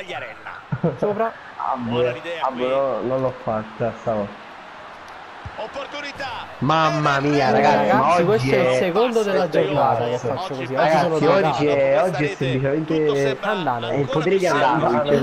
Quagliarella. Sopra. Ah, Buona beh, ah, no, non l'ho fatta stavolta. Opportunità. Mamma mia, Ragazzi, ragazzi, oggi questo è il secondo della giornata che faccio così. Ragazzi, oggi, oggi è- oggi è semplicemente andando. è il potere di andare.